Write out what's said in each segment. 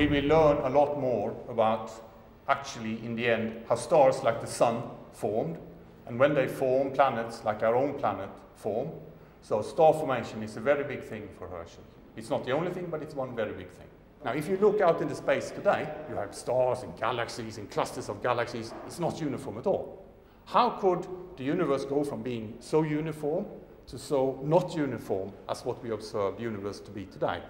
we will learn a lot more about actually, in the end, how stars like the sun formed, and when they form, planets like our own planet form. So star formation is a very big thing for Herschel. It's not the only thing, but it's one very big thing. Now, if you look out into space today, you have stars and galaxies and clusters of galaxies. It's not uniform at all. How could the universe go from being so uniform to so not uniform as what we observe the universe to be today?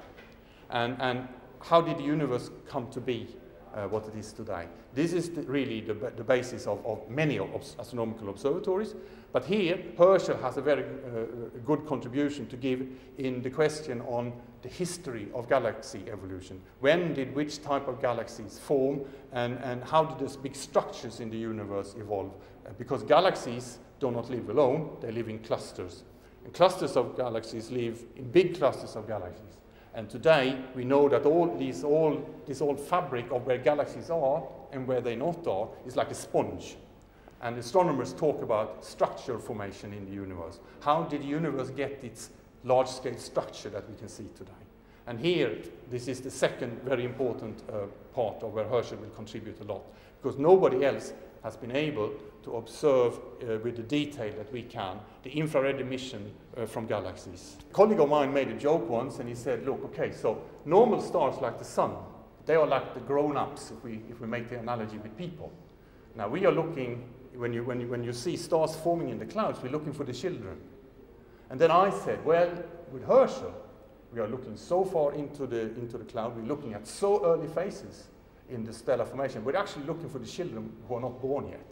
And, and how did the universe come to be uh, what it is today? This is the, really the, the, basis of, of many astronomical observatories. But here, Herschel has a very uh, good contribution to give in the question on the history of galaxy evolution. When did which type of galaxies form, and, and how did these big structures in the universe evolve? Uh, because galaxies do not live alone, they live in clusters. And clusters of galaxies live in big clusters of galaxies. And today, we know that all these, all, this old fabric of where galaxies are and where they not are is like a sponge. And astronomers talk about structural formation in the universe. How did the universe get its large-scale structure that we can see today? And here, this is the second very important uh, part of where Herschel will contribute a lot, because nobody else has been able to observe uh, with the detail that we can the infrared emission uh, from galaxies. A colleague of mine made a joke once and he said, look, okay, so normal stars like the sun, they are like the grown-ups if we, if we make the analogy with people. Now we are looking, when you, when, you, when you see stars forming in the clouds, we're looking for the children. And then I said, well, with Herschel, we are looking so far into the, into the cloud, we're looking at so early phases in the stellar formation, we're actually looking for the children who are not born yet.